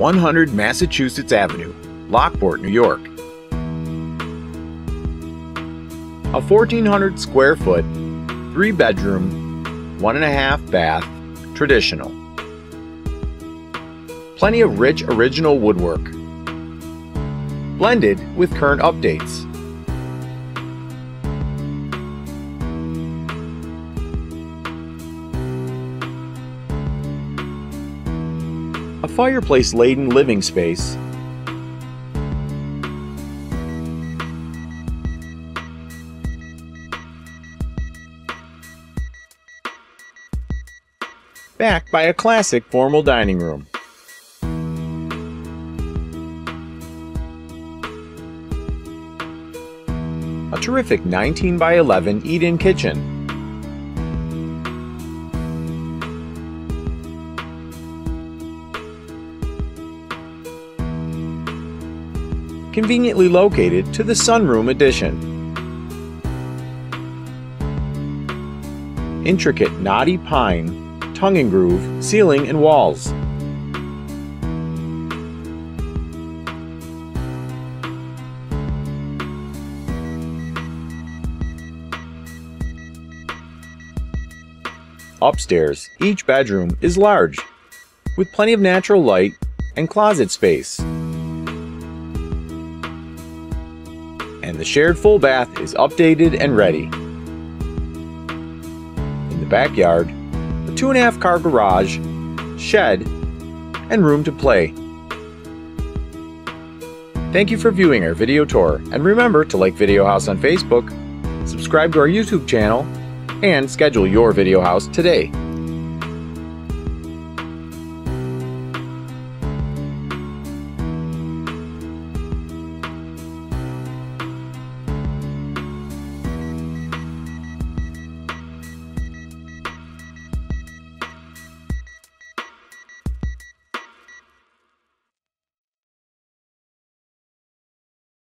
100 Massachusetts Avenue, Lockport, New York. A 1,400 square foot, three bedroom, one and a half bath, traditional. Plenty of rich original woodwork, blended with current updates. A fireplace-laden living space backed by a classic formal dining room. A terrific 19 by 11 eat-in kitchen. Conveniently located to the sunroom addition. Intricate knotty pine tongue and groove, ceiling, and walls. Upstairs, each bedroom is large, with plenty of natural light and closet space. And the shared full bath is updated and ready. In the backyard, a two and a half car garage, shed, and room to play. Thank you for viewing our video tour, and remember to like Video House on Facebook, subscribe to our YouTube channel, and schedule your Video House today.